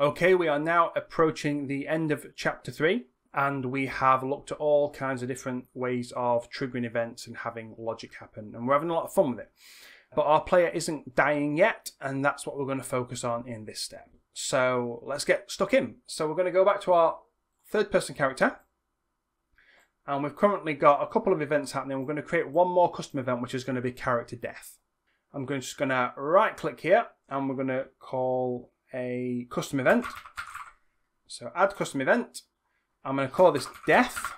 Okay, we are now approaching the end of chapter 3 and we have looked at all kinds of different ways of triggering events and having logic happen and we're having a lot of fun with it. But our player isn't dying yet and that's what we're going to focus on in this step. So let's get stuck in. So we're going to go back to our third person character and we've currently got a couple of events happening. We're going to create one more custom event which is going to be character death. I'm just going to right click here and we're going to call a custom event. So add custom event. I'm going to call this death.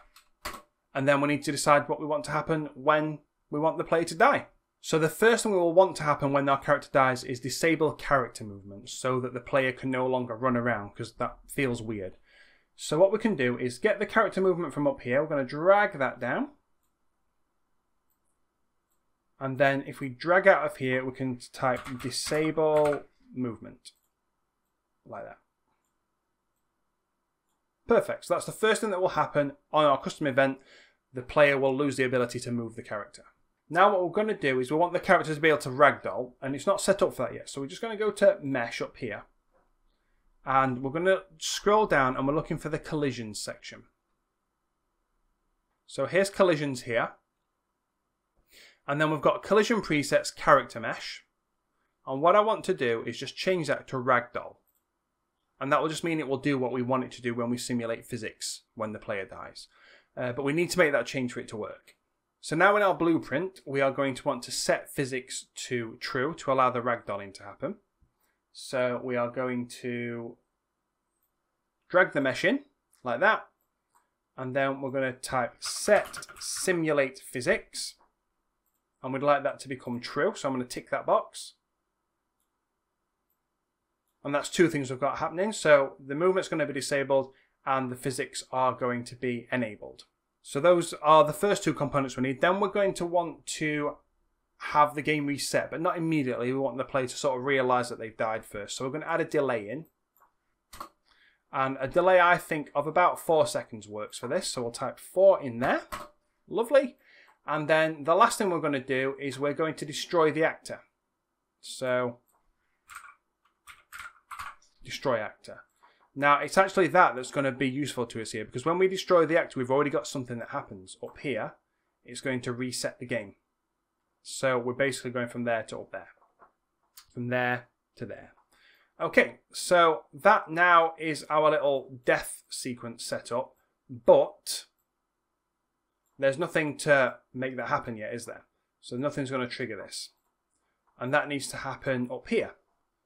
And then we need to decide what we want to happen when we want the player to die. So the first thing we will want to happen when our character dies is disable character movement so that the player can no longer run around because that feels weird. So what we can do is get the character movement from up here. We're going to drag that down. And then if we drag out of here, we can type disable movement. Like that. Perfect. So that's the first thing that will happen on our custom event. The player will lose the ability to move the character. Now what we're going to do is we want the character to be able to ragdoll, and it's not set up for that yet. So we're just going to go to Mesh up here. And we're going to scroll down and we're looking for the collisions section. So here's collisions here. And then we've got collision presets character mesh. And what I want to do is just change that to ragdoll. And that will just mean it will do what we want it to do when we simulate physics when the player dies. Uh, but we need to make that change for it to work. So now in our blueprint, we are going to want to set physics to true to allow the ragdolling to happen. So we are going to drag the mesh in like that. And then we're going to type set simulate physics and we'd like that to become true. So I'm going to tick that box. And that's two things we've got happening. So the movement's going to be disabled and the physics are going to be enabled. So those are the first two components we need. Then we're going to want to have the game reset, but not immediately. We want the player to sort of realize that they've died first. So we're going to add a delay in. And a delay, I think, of about four seconds works for this. So we'll type four in there. Lovely. And then the last thing we're going to do is we're going to destroy the actor. So, destroy actor. Now, it's actually that that's going to be useful to us here because when we destroy the actor, we've already got something that happens. Up here, it's going to reset the game. So we're basically going from there to up there. From there to there. Okay, so that now is our little death sequence set up. But there's nothing to make that happen yet, is there? So nothing's going to trigger this. And that needs to happen up here.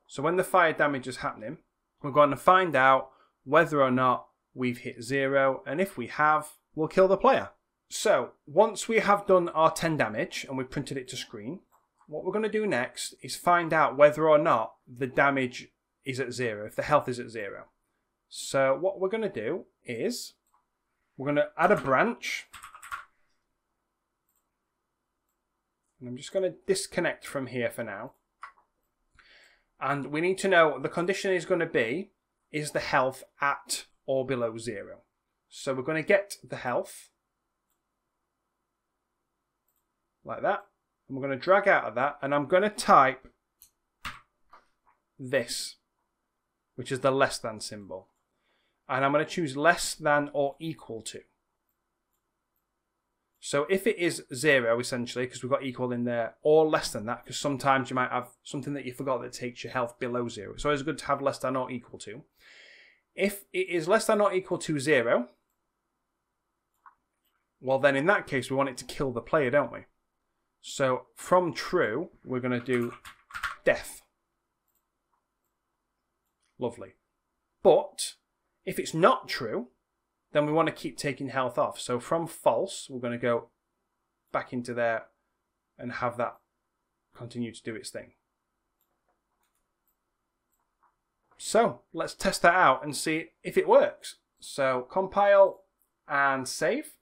So when the fire damage is happening, we're going to find out whether or not we've hit zero. And if we have, we'll kill the player. So once we have done our 10 damage and we've printed it to screen, what we're going to do next is find out whether or not the damage is at zero, if the health is at zero. So what we're going to do is we're going to add a branch And I'm just going to disconnect from here for now. And we need to know what the condition is going to be is the health at or below zero. So we're going to get the health like that. And we're going to drag out of that and I'm going to type this, which is the less than symbol. And I'm going to choose less than or equal to. So if it is zero, essentially, because we've got equal in there, or less than that, because sometimes you might have something that you forgot that takes your health below zero. So it's always good to have less than or equal to. If it is less than or equal to zero, well then in that case we want it to kill the player, don't we? So from true, we're going to do death. Lovely. But if it's not true, then we want to keep taking health off. So from false, we're going to go back into there and have that continue to do its thing. So let's test that out and see if it works. So compile and save.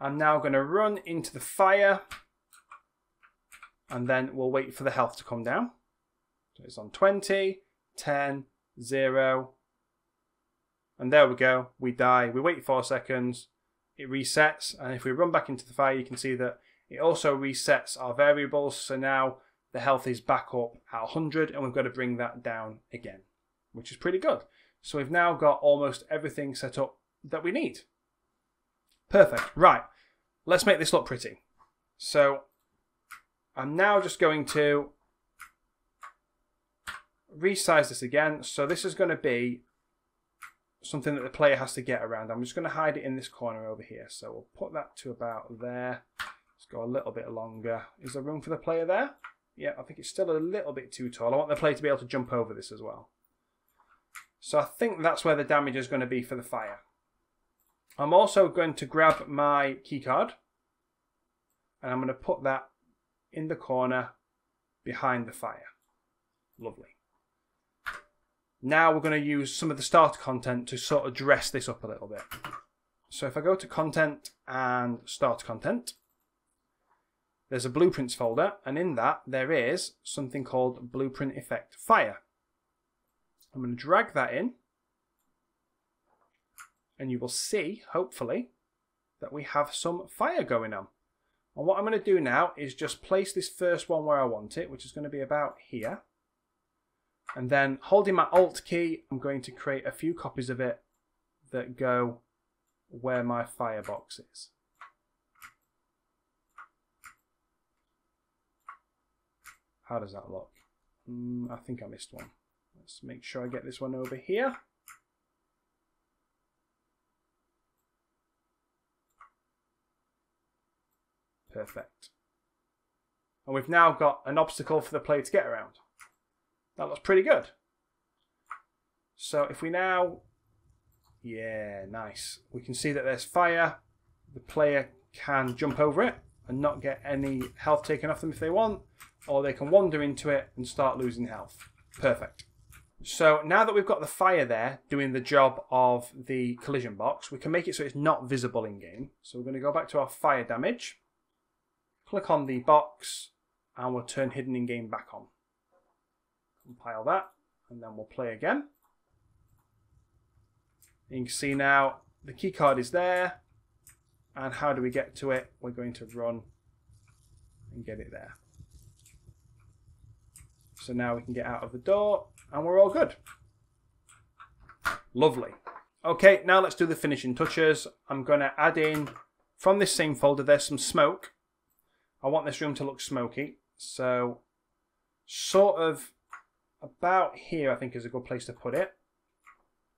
I'm now going to run into the fire and then we'll wait for the health to come down. So it's on 20, 10, 0, and there we go, we die. We wait four seconds, it resets, and if we run back into the fire, you can see that it also resets our variables. So now the health is back up at 100, and we've got to bring that down again. which is pretty good. So we've now got almost everything set up that we need. Perfect. Right. Let's make this look pretty. So I'm now just going to resize this again. So this is going to be something that the player has to get around. I'm just going to hide it in this corner over here. So we'll put that to about there. Let's go a little bit longer. Is there room for the player there? Yeah, I think it's still a little bit too tall. I want the player to be able to jump over this as well. So I think that's where the damage is going to be for the fire. I'm also going to grab my keycard and I'm going to put that in the corner behind the fire. Lovely. Now we're going to use some of the starter content to sort of dress this up a little bit. So if I go to content and starter content, there's a blueprints folder and in that there is something called blueprint effect fire. I'm going to drag that in and you will see, hopefully, that we have some fire going on. And what I'm going to do now is just place this first one where I want it, which is going to be about here. And then holding my Alt key, I'm going to create a few copies of it that go where my firebox is. How does that look? Mm, I think I missed one. Let's make sure I get this one over here. Perfect. And we've now got an obstacle for the player to get around. That looks pretty good. So if we now... Yeah, nice. We can see that there's fire. The player can jump over it and not get any health taken off them if they want. Or they can wander into it and start losing health. Perfect. So now that we've got the fire there doing the job of the collision box, we can make it so it's not visible in game. So we're going to go back to our fire damage click on the box and we'll turn hidden in game back on. Compile that and then we'll play again. You can see now the keycard is there and how do we get to it? We're going to run and get it there. So now we can get out of the door and we're all good. Lovely. Okay, now let's do the finishing touches. I'm going to add in, from this same folder, there's some smoke. I want this room to look smoky. So sort of about here I think is a good place to put it.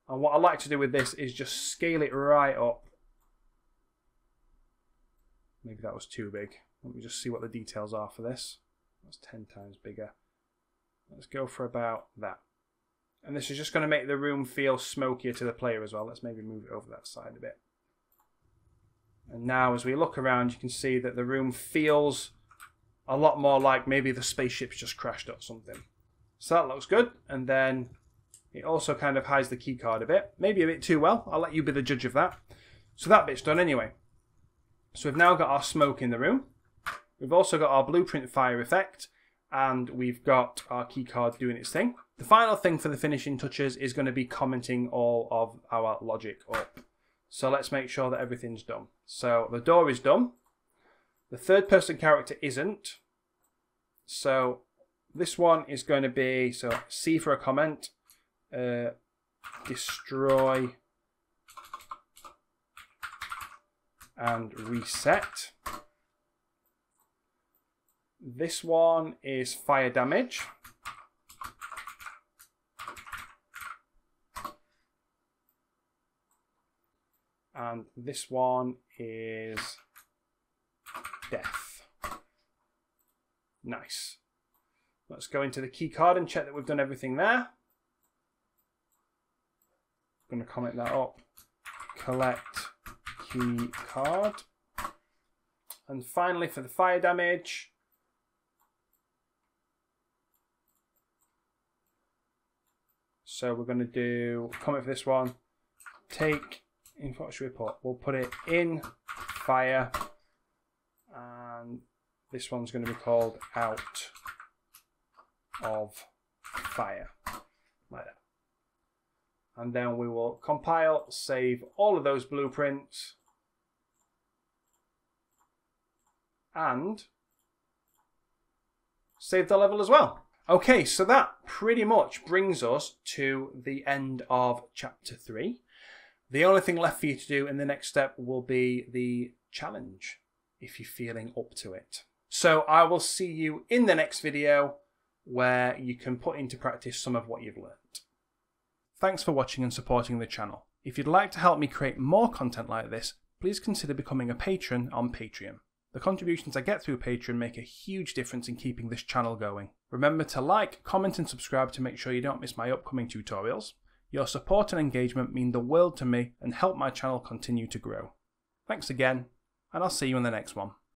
And what I like to do with this is just scale it right up. Maybe that was too big. Let me just see what the details are for this. That's 10 times bigger. Let's go for about that. And this is just going to make the room feel smokier to the player as well. Let's maybe move it over that side a bit. And now as we look around, you can see that the room feels a lot more like maybe the spaceship's just crashed or something. So that looks good. And then it also kind of hides the keycard a bit. Maybe a bit too well. I'll let you be the judge of that. So that bit's done anyway. So we've now got our smoke in the room. We've also got our blueprint fire effect. And we've got our keycard doing its thing. The final thing for the finishing touches is going to be commenting all of our logic up. So let's make sure that everything's done. So the door is done. The third person character isn't. So this one is going to be, so C for a comment, uh, destroy and reset. This one is fire damage. and this one is death. Nice. Let's go into the key card and check that we've done everything there. I'm going to comment that up. Collect key card. And finally for the fire damage, so we're going to do comment for this one. Take in what should we put? We'll put it in fire and this one's going to be called out of fire. Like that. And then we will compile save all of those blueprints. And save the level as well. Okay, so that pretty much brings us to the end of chapter three. The only thing left for you to do in the next step will be the challenge, if you're feeling up to it. So I will see you in the next video where you can put into practice some of what you've learned. Thanks for watching and supporting the channel. If you'd like to help me create more content like this, please consider becoming a patron on Patreon. The contributions I get through Patreon make a huge difference in keeping this channel going. Remember to like, comment and subscribe to make sure you don't miss my upcoming tutorials. Your support and engagement mean the world to me and help my channel continue to grow. Thanks again, and I'll see you in the next one.